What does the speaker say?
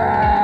Ah!